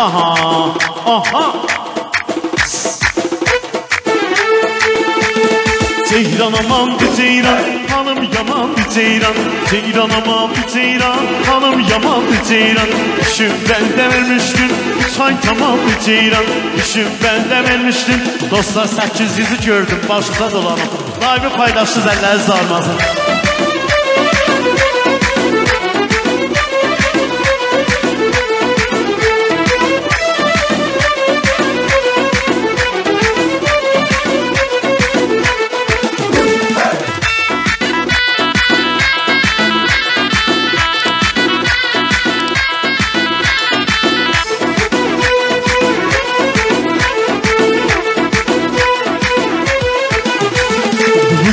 Aha, aha. Ceyran aman bir ceyran Hanım yaman bir ceyran. Ceyran aman bir ceyran Hanım yaman bir ceyran. Düşün ben de vermiştim Üç ay tamam bir ceyran. Düşün ben de vermiştim Dostlar 800'ü gördüm Başınıza dolanım Daimi paylaşsız elleriniz armasın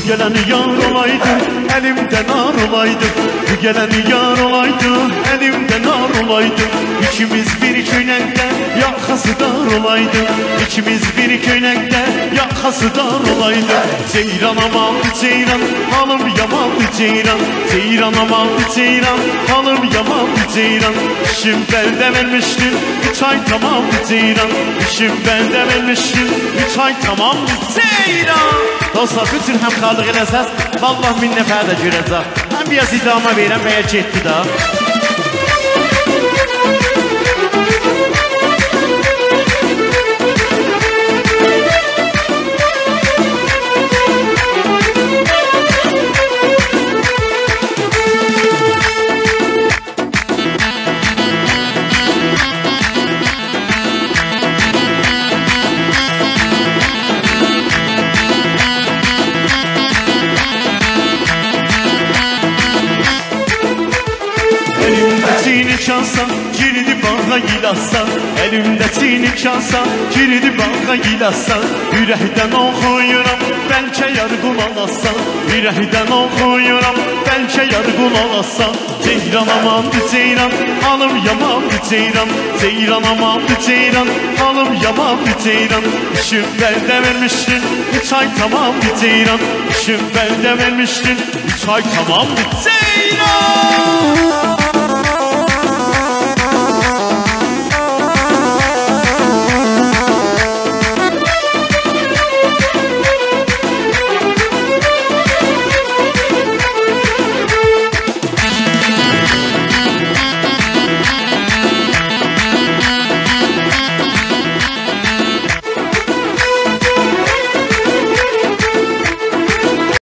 Bu gelen yar olaydı elimden ar olaydı. Bu gelen yar olaydı elimden ar olaydı. İkimiz bir köynekte yakası dar olaydı. İkimiz bir yakası dar olaydı Ceyran aman ceyran hanım yaman ceyran. Ceyran aman ceyran hanım yaman ceyran. İşim belde vermiştim üç ay tamam ceyran. İşim belde vermiştim üç ay tamam ceyran. Dostlar bütün həmkarlıq eləsəz Vallah min nəfər də görəcək Mən biraz idama verirəm əgər getdi da kasa girdi bana gilasa Elimde çiğni kasa girdi bana gilasa Yürekten okuyuram belki yargıl alasan Yürekten okuyuram belki yargıl alasan Ceyran amandı ceyran hanım yamandı ceyran. Ceyran amandı ceyran hanım yamandı ceyran. İşim belde vermiştin üç ay tamamdı ceyran. İşim belde vermiştin üç ay tamamdı ceyran